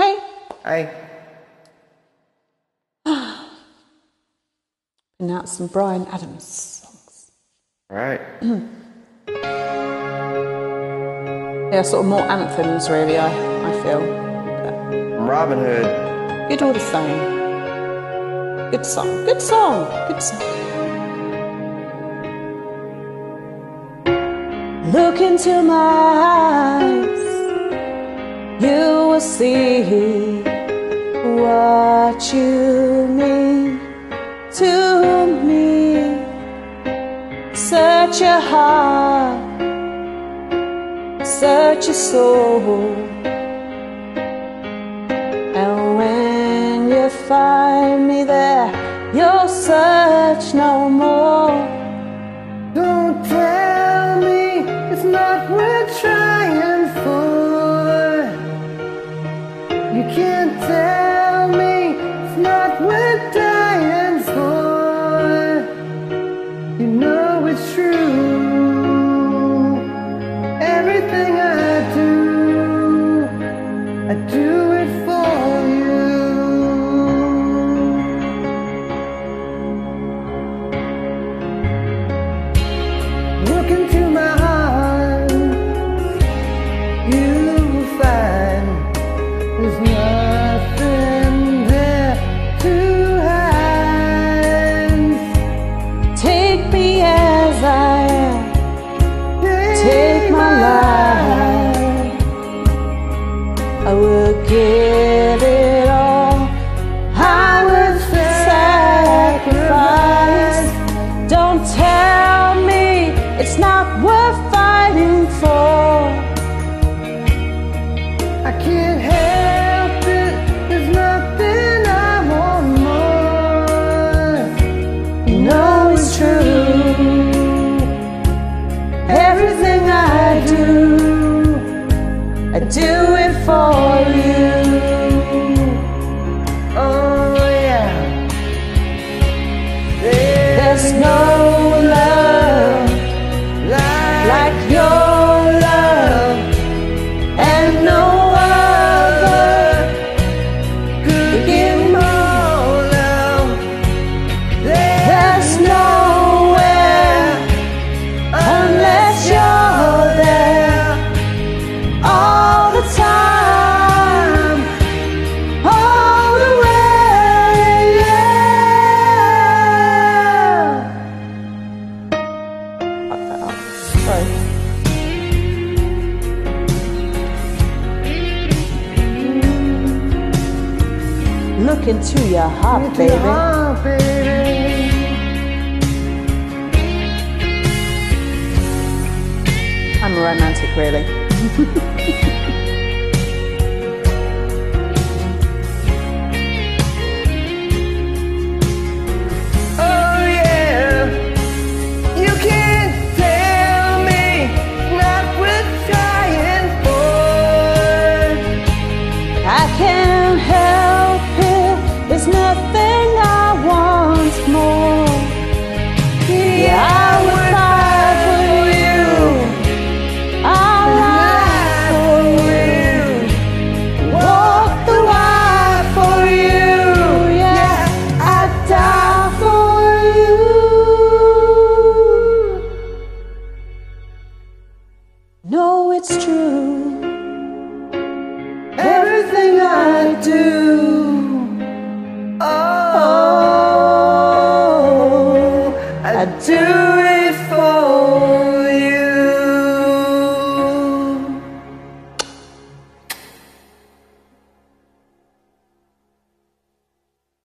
Hey. Hey. And now some Bryan Adams songs. Right. Yeah, sort of more anthems, really, I, I feel. But Robin Hood. good all the same. Good song. Good song. Good song. Look into my eyes. See what you mean to me. Search your heart, search your soul. And when you find me there, you'll search no more. Don't tell me it's not worth trying for. I do it for you. Look into my I will give it all. I would sacrifice. Don't tell me it's not worth fighting for. I can't help it. There's nothing I want more. You know it's true. Everything I do, I do it for you. Look into your heart, baby. Oh, baby. I'm romantic, really. Oh yeah. You can't tell me not trying for. I can't help nothing I want more. Yeah, I would fight for you. I'll lie for you. Walk the wire for you. Yeah, I'd die for you. No, it's true. Everything I do, Do